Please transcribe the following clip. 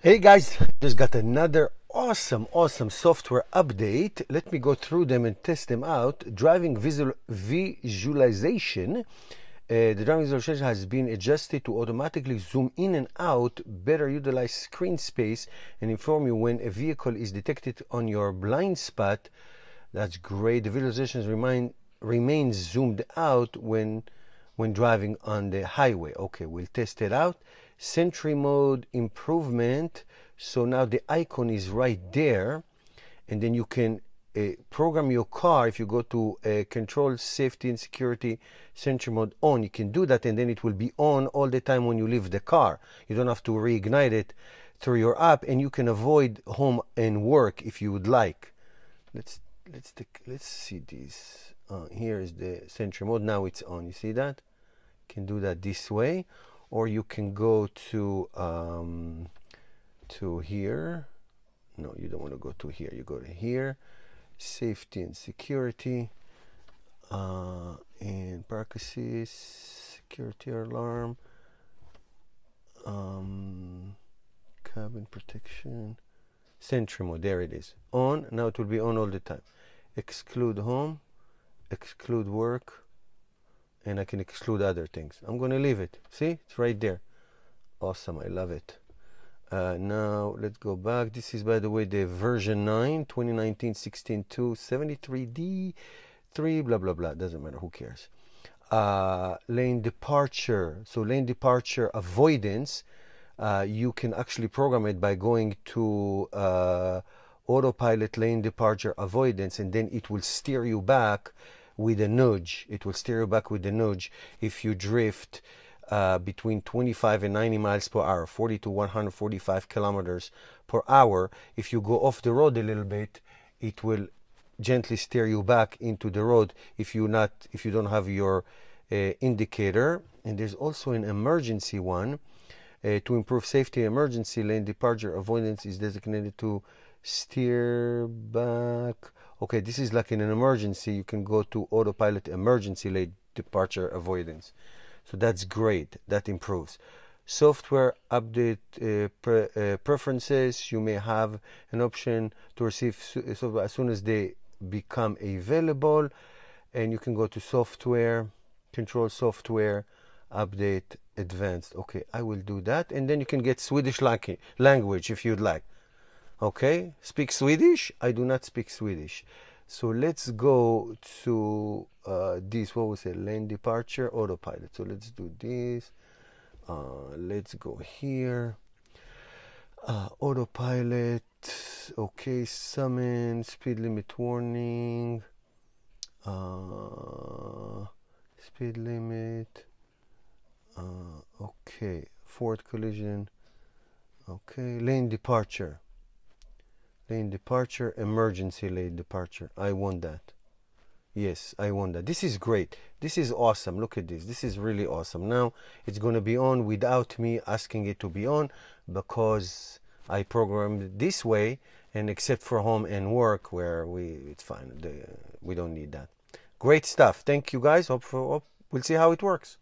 Hey guys, just got another awesome, awesome software update. Let me go through them and test them out. Driving visual, visualization. Uh, the driving visualization has been adjusted to automatically zoom in and out, better utilize screen space, and inform you when a vehicle is detected on your blind spot. That's great. The visualizations remain remains zoomed out when when driving on the highway. Okay, we'll test it out. Sentry mode improvement. So now the icon is right there, and then you can uh, program your car. If you go to uh, control safety and security sentry mode on, you can do that, and then it will be on all the time when you leave the car. You don't have to reignite it through your app, and you can avoid home and work if you would like. Let's let's take, let's see this. Uh, here is the sentry mode. Now it's on. You see that? Can do that this way or you can go to um, to here. No you don't want to go to here. You go to here. Safety and security uh, and practices security alarm um, cabin protection sentry mode. There it is. On. Now it will be on all the time. Exclude home. Exclude work and I can exclude other things. I'm going to leave it. See, it's right there. Awesome, I love it. Uh, now let's go back. This is, by the way, the version 9, 2019 16.2, 73D, 3, blah, blah, blah. Doesn't matter, who cares. Uh, lane departure. So, lane departure avoidance, uh, you can actually program it by going to uh, autopilot lane departure avoidance, and then it will steer you back with a nudge. It will steer you back with a nudge if you drift uh, between 25 and 90 miles per hour, 40 to 145 kilometers per hour. If you go off the road a little bit, it will gently steer you back into the road if you not if you don't have your uh, indicator. And there's also an emergency one. Uh, to improve safety, emergency lane departure avoidance is designated to steer back okay, this is like in an emergency, you can go to autopilot emergency lane departure avoidance. So that's great, that improves. Software update uh, pre uh, preferences, you may have an option to receive so as soon as they become available. And you can go to software, control software, update advanced. Okay, I will do that. And then you can get Swedish language if you'd like. Okay, speak Swedish? I do not speak Swedish. So let's go to uh, this, what was it, lane departure, autopilot. So let's do this. Uh, let's go here. Uh, autopilot, okay, summon, speed limit warning, uh, speed limit, uh, okay, forward collision, okay, lane departure lane departure, emergency lane departure. I want that. Yes, I want that. This is great. This is awesome. Look at this. This is really awesome. Now it's going to be on without me asking it to be on because I programmed this way and except for home and work where we it's fine. The, we don't need that. Great stuff. Thank you guys. Hope, for, hope we'll see how it works.